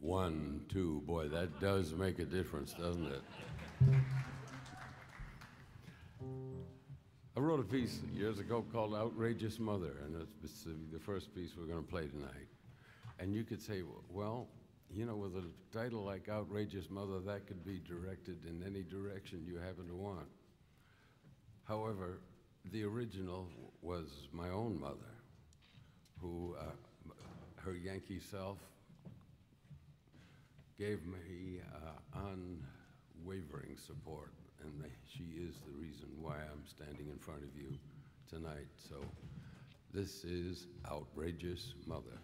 One, two, boy, that does make a difference, doesn't it? I wrote a piece years ago called Outrageous Mother, and it's the first piece we're going to play tonight. And you could say, well, you know, with a title like Outrageous Mother, that could be directed in any direction you happen to want. However, the original was my own mother, who, uh, her Yankee self, gave me uh, unwavering support, and she is the reason why I'm standing in front of you tonight. So this is Outrageous Mother.